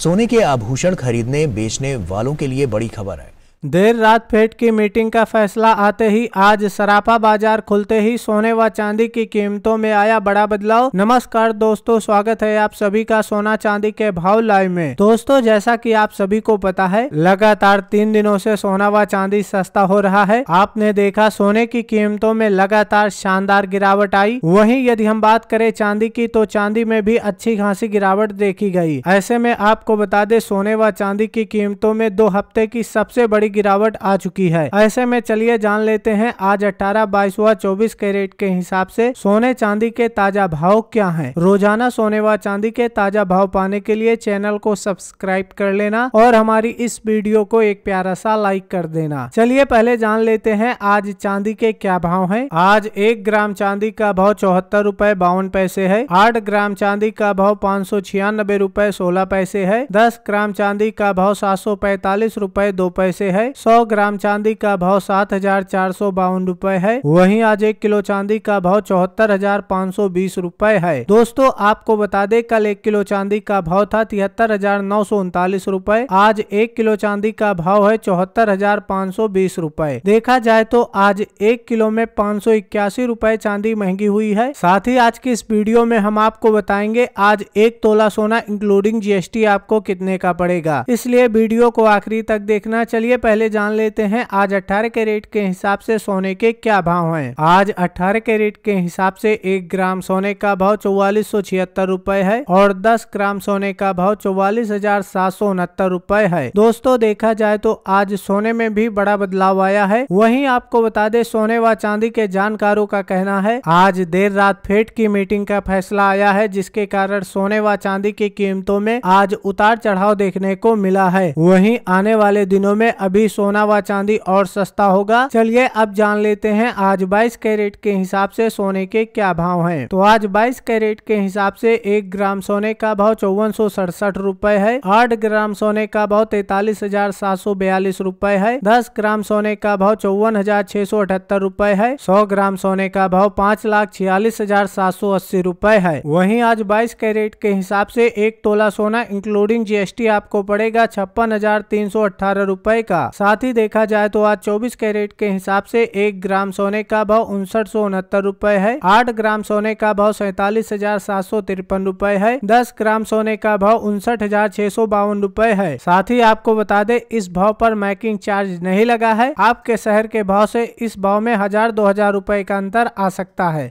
सोने के आभूषण खरीदने बेचने वालों के लिए बड़ी खबर है। देर रात फेड की मीटिंग का फैसला आते ही आज सराफा बाज़ार खुलते ही सोने व चांदी की कीमतों में आया बड़ा बदलाव। नमस्कार दोस्तों, स्वागत है आप सभी का सोना चांदी के भाव लाइव में। दोस्तों, जैसा कि आप सभी को पता है, लगातार तीन दिनों से सोना व चांदी सस्ता हो रहा है। आपने देखा सोने की कीमतों में लगातार शानदार गिरावट आई। वहीं यदि हम बात करें चांदी की तो चांदी में भी अच्छी खासी गिरावट देखी गई। ऐसे में आपको बता दे, सोने व चांदी की कीमतों में दो हफ़्ते की सबसे बड़ी गिरावट आ चुकी है। ऐसे में चलिए जान लेते हैं, आज अठारह बाईस व चौबीस कैरेट के हिसाब से सोने चांदी के ताज़ा भाव क्या हैं। रोज़ाना सोने व चांदी के ताज़ा भाव पाने के लिए चैनल को सब्सक्राइब कर लेना और हमारी इस वीडियो को एक प्यारा सा लाइक कर देना। चलिए पहले जान लेते हैं, आज चांदी के क्या भाव है। आज एक ग्राम चांदी का भाव चौहत्तर रूपए बावन पैसे है। आठ ग्राम चांदी का भाव पाँच सौ छियानबे रूपए सोलह पैसे है। दस ग्राम चांदी का भाव सात सौ पैतालीस रूपए दो पैसे है। है। सौ ग्राम चांदी का भाव सात हज़ार चार सौ बावन रूपए है। वहीं आज एक किलो चांदी का भाव चौहत्तर हज़ार पाँच सौ बीस रूपए है। दोस्तों, आपको बता दें, कल एक किलो चांदी का भाव था तिहत्तर हज़ार नौ सौ उनतालीस रूपए। आज एक किलो चांदी का भाव है चौहत्तर हज़ार पाँच सौ बीस रूपए। देखा जाए तो आज एक किलो में पाँच सौ इक्यासी रूपए चांदी महँगी हुई है। साथ ही आज की इस वीडियो में हम आपको बताएँगे, आज एक तोला सोना इंक्लूडिंग जीएसटी आपको कितने का पड़ेगा। इसलिए वीडियो को आखिरी तक देखना। चलिए पहले जान लेते हैं, आज 18 कैरेट के हिसाब से सोने के क्या भाव हैं? आज 18 कैरेट के हिसाब से एक ग्राम सोने का भाव चौवालीस सौ छिहत्तर रूपए है और 10 ग्राम सोने का भाव चौवालीस हज़ार सात सौ उनहत्तर रूपए है। दोस्तों, देखा जाए तो आज सोने में भी बड़ा बदलाव आया है। वहीं आपको बता दे, सोने व चांदी के जानकारों का कहना है, आज देर रात फेट की मीटिंग का फैसला आया है, जिसके कारण सोने व चांदी की कीमतों में आज उतार चढ़ाव देखने को मिला है। वहीं आने वाले दिनों में अभी भी सोना व चांदी और सस्ता होगा। चलिए अब जान लेते हैं आज 22 कैरेट के हिसाब से सोने के क्या भाव हैं। तो आज 22 कैरेट के हिसाब से एक ग्राम सोने का भाव चौवन सौ सड़सठ रूपए है। आठ ग्राम सोने का भाव तैतालीस हज़ार सात सौ बयालीस रूपए है। दस ग्राम सोने का भाव चौवन हज़ार छह सौ अठहत्तर रूपए है। सौ ग्राम सोने का भाव पाँच लाख छियालीस हज़ार सात सौ अस्सी रूपए है। वहीं आज बाईस कैरेट के हिसाब से एक तोला सोना इंक्लूडिंग जीएसटी आपको पड़ेगा छप्पन हज़ार तीन सौ अठारह रूपए का। साथ ही देखा जाए तो आज 24 कैरेट के हिसाब से एक ग्राम सोने का भाव उनसठ सौ उनहत्तर रूपए है। आठ ग्राम सोने का भाव सैतालीस हज़ार सात सौ तिरपन रूपए है। दस ग्राम सोने का भाव उनसठ हज़ार छह सौ बावन रूपए है। साथ ही आपको बता दे, इस भाव पर मैकिंग चार्ज नहीं लगा है। आपके शहर के भाव से इस भाव में हज़ार दो हज़ार रूपए का अंतर आ सकता है।